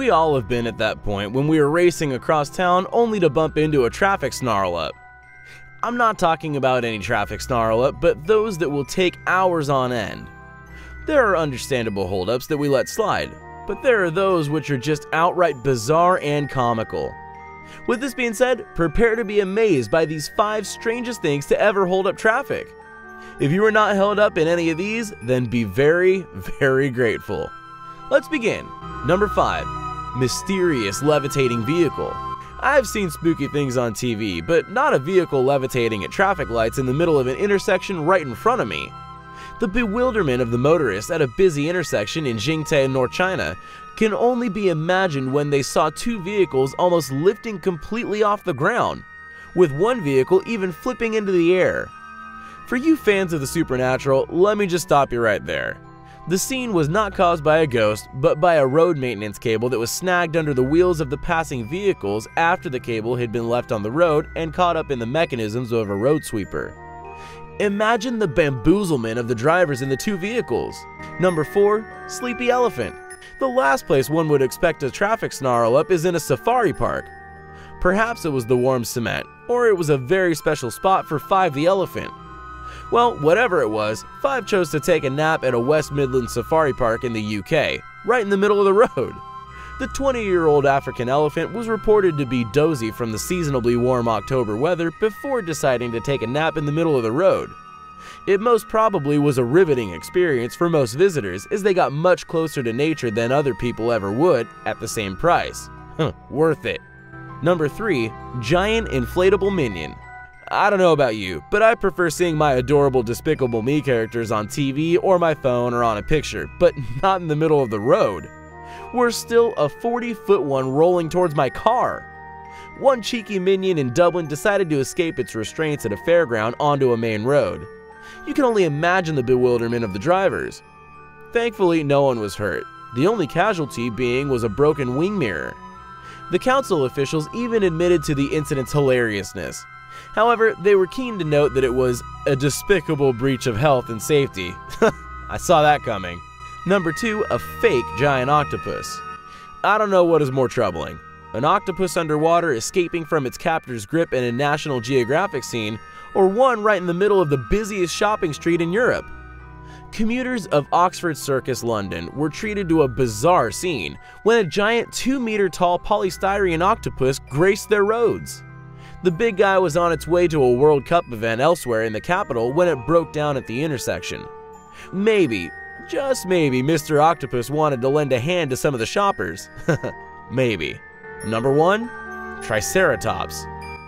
We all have been at that point when we are racing across town only to bump into a traffic snarl up. I'm not talking about any traffic snarl up, but those that will take hours on end. There are understandable holdups that we let slide, but there are those which are just outright bizarre and comical. With this being said, prepare to be amazed by these 5 strangest things to ever hold up traffic. If you are not held up in any of these, then be very, very grateful. Let's begin. Number 5. Mysterious levitating vehicle. I've seen spooky things on TV, but not a vehicle levitating at traffic lights in the middle of an intersection right in front of me. The bewilderment of the motorists at a busy intersection in Jingte, North China, can only be imagined when they saw two vehicles almost lifting completely off the ground, with one vehicle even flipping into the air. For you fans of the supernatural, let me just stop you right there. The scene was not caused by a ghost, but by a road maintenance cable that was snagged under the wheels of the passing vehicles after the cable had been left on the road and caught up in the mechanisms of a road sweeper. Imagine the bamboozlement of the drivers in the two vehicles. Number 4. Sleepy Elephant The last place one would expect a traffic snarl up is in a safari park. Perhaps it was the warm cement, or it was a very special spot for Five the Elephant. Well, whatever it was, Five chose to take a nap at a West Midlands safari park in the UK, right in the middle of the road. The 20 year old African elephant was reported to be dozy from the seasonably warm October weather before deciding to take a nap in the middle of the road. It most probably was a riveting experience for most visitors as they got much closer to nature than other people ever would at the same price. Huh, worth it. Number 3. Giant Inflatable Minion I don't know about you, but I prefer seeing my adorable Despicable Me characters on TV or my phone or on a picture, but not in the middle of the road We're still a 40 foot one rolling towards my car. One cheeky minion in Dublin decided to escape its restraints at a fairground onto a main road. You can only imagine the bewilderment of the drivers. Thankfully, no one was hurt, the only casualty being was a broken wing mirror. The council officials even admitted to the incident's hilariousness. However, they were keen to note that it was a despicable breach of health and safety. I saw that coming. Number 2. A fake giant octopus. I don't know what is more troubling. An octopus underwater escaping from its captor's grip in a National Geographic scene, or one right in the middle of the busiest shopping street in Europe. Commuters of Oxford Circus, London were treated to a bizarre scene when a giant 2 meter tall polystyrene octopus graced their roads. The big guy was on its way to a World Cup event elsewhere in the capital when it broke down at the intersection. Maybe, just maybe Mr. Octopus wanted to lend a hand to some of the shoppers. maybe. Number 1. Triceratops.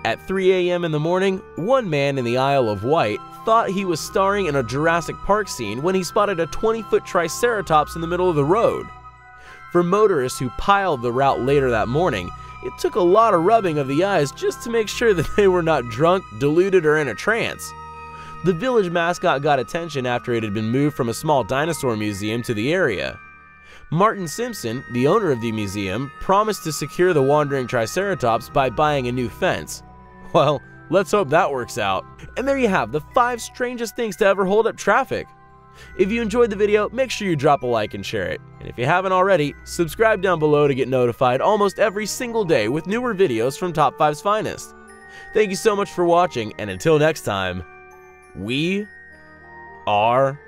At 3 a.m. in the morning, one man in the Isle of Wight thought he was starring in a Jurassic Park scene when he spotted a 20 foot Triceratops in the middle of the road. For motorists who piled the route later that morning, it took a lot of rubbing of the eyes just to make sure that they were not drunk, deluded, or in a trance. The village mascot got attention after it had been moved from a small dinosaur museum to the area. Martin Simpson, the owner of the museum, promised to secure the wandering Triceratops by buying a new fence. Well, let's hope that works out. And there you have the 5 strangest things to ever hold up traffic. If you enjoyed the video, make sure you drop a like and share it. And if you haven't already, subscribe down below to get notified almost every single day with newer videos from Top 5's finest. Thank you so much for watching, and until next time, we are